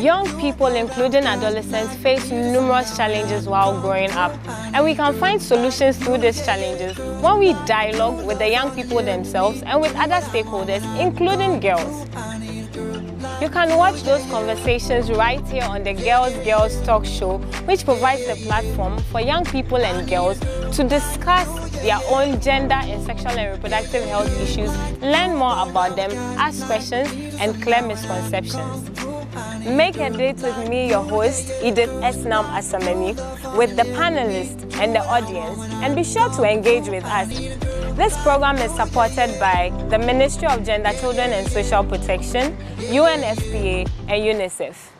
Young people, including adolescents, face numerous challenges while growing up, and we can find solutions through these challenges when we dialogue with the young people themselves and with other stakeholders, including girls. You can watch those conversations right here on the Girlz Girlz Talk Show, which provides a platform for young people and girls to discuss their own gender and sexual and reproductive health issues, learn more about them, ask questions, and clear misconceptions. Make a date with me, your host, Edith Esnam Asamani, with the panelists and the audience, and be sure to engage with us. This program is supported by the Ministry of Gender, Children and Social Protection, UNFPA, and UNICEF.